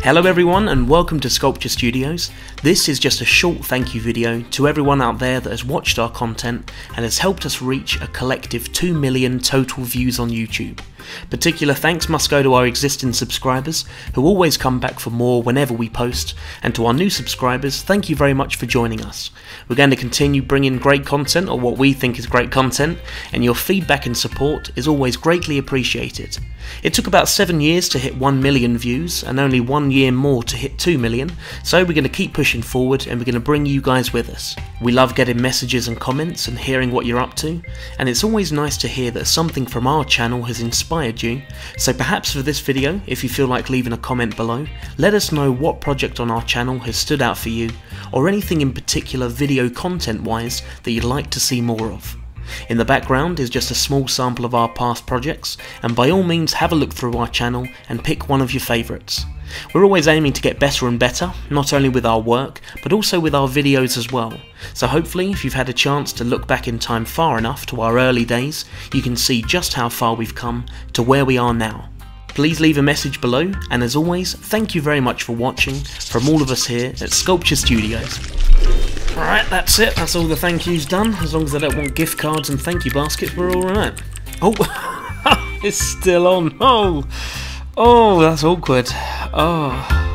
Hello everyone and welcome to Sculpture Studios. This is just a short thank you video to everyone out there that has watched our content and has helped us reach a collective 2 million total views on YouTube. Particular thanks must go to our existing subscribers who always come back for more whenever we post, and to our new subscribers, thank you very much for joining us. We're going to continue bringing great content or what we think is great content, and your feedback and support is always greatly appreciated. It took about 7 years to hit 1 million views and only 1 year more to hit 2 million, so we're going to keep pushing forward and we're going to bring you guys with us. We love getting messages and comments and hearing what you're up to, and it's always nice to hear that something from our channel has inspired you, so perhaps for this video, if you feel like leaving a comment below, let us know what project on our channel has stood out for you, or anything in particular video content wise that you'd like to see more of. In the background is just a small sample of our past projects, and by all means have a look through our channel and pick one of your favourites. We're always aiming to get better and better, not only with our work, but also with our videos as well. So hopefully if you've had a chance to look back in time far enough to our early days, you can see just how far we've come to where we are now. Please leave a message below, and as always, thank you very much for watching from all of us here at Sculpture Studios. Alright, that's it. That's all the thank yous done. As long as I don't want gift cards and thank you baskets, we're alright. Oh, it's still on. Oh, oh, that's awkward. Oh.